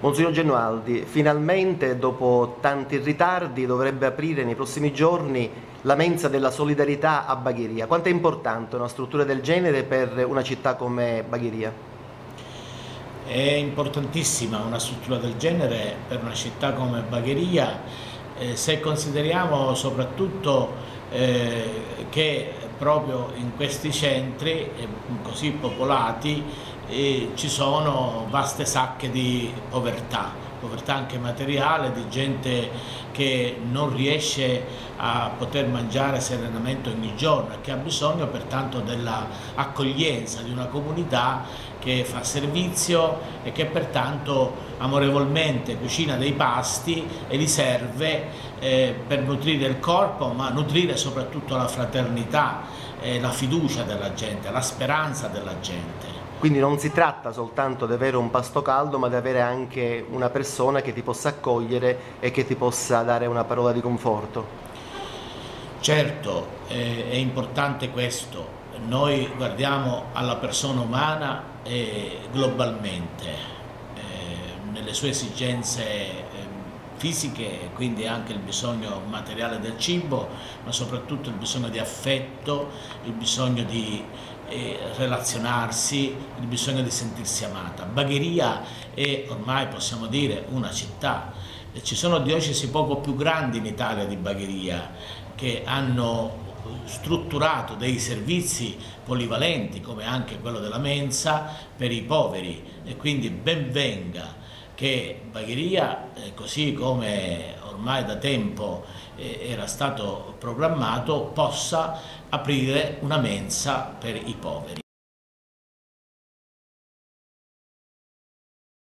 Monsignor Genualdi, finalmente dopo tanti ritardi dovrebbe aprire nei prossimi giorni la mensa della solidarietà a Bagheria. Quanto è importante una struttura del genere per una città come Bagheria? È importantissima una struttura del genere per una città come Bagheria eh, se consideriamo soprattutto eh, che proprio in questi centri eh, così popolati eh, ci sono vaste sacche di povertà, povertà anche materiale, di gente che non riesce a poter mangiare serenamente ogni giorno e che ha bisogno pertanto dell'accoglienza di una comunità che fa servizio e che pertanto amorevolmente cucina dei pasti e li serve eh, per nutrire il corpo ma nutrire soprattutto la fraternità, eh, la fiducia della gente, la speranza della gente. Quindi non si tratta soltanto di avere un pasto caldo, ma di avere anche una persona che ti possa accogliere e che ti possa dare una parola di conforto. Certo, eh, è importante questo. Noi guardiamo alla persona umana eh, globalmente, eh, nelle sue esigenze fisiche, quindi anche il bisogno materiale del cibo, ma soprattutto il bisogno di affetto, il bisogno di relazionarsi, il bisogno di sentirsi amata. Bagheria è ormai possiamo dire una città, ci sono diocesi poco più grandi in Italia di Bagheria che hanno strutturato dei servizi polivalenti come anche quello della mensa per i poveri e quindi ben venga che Bagheria, eh, così come ormai da tempo eh, era stato programmato, possa aprire una mensa per i poveri.